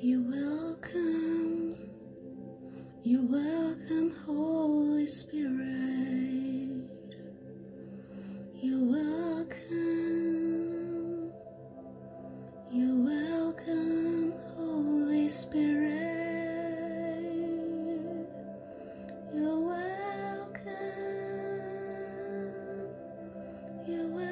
You're welcome. You're welcome, Holy Spirit. You're welcome. You're welcome, Holy Spirit. You're welcome. You're welcome,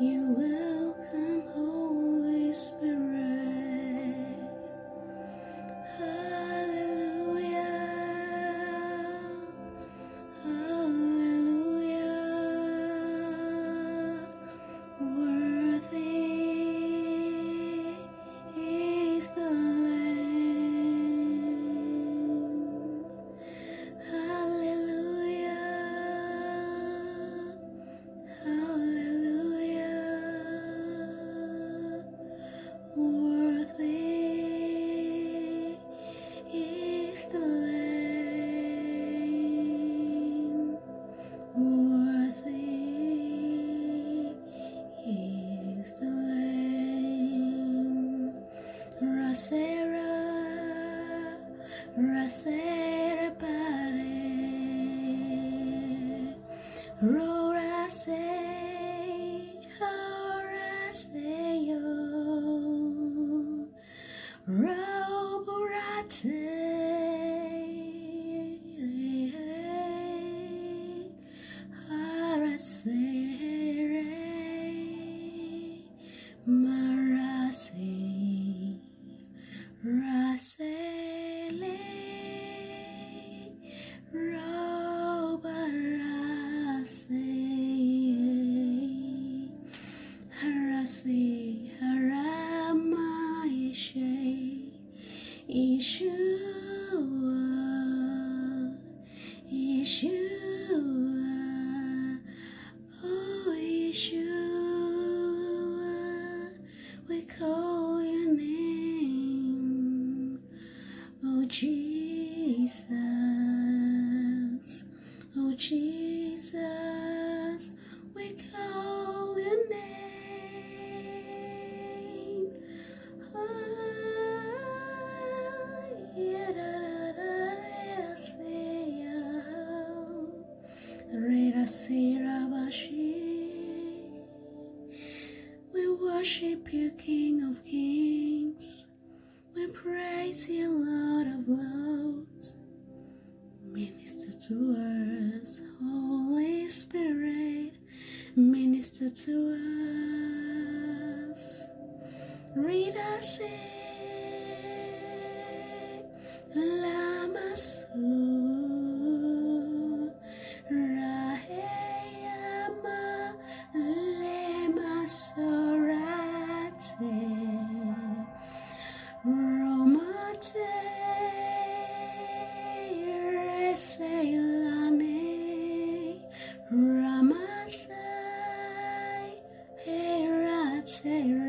You're welcome, Rasera, Rasera Pare, Rora say, Rora say yo, we call your name, oh Jesus, oh Jesus, we call your name. Ah, yeah, worship you, King of Kings. We praise you, Lord of Lords. Minister to us, Holy Spirit. Minister to us. Read us in Lama Raheyama say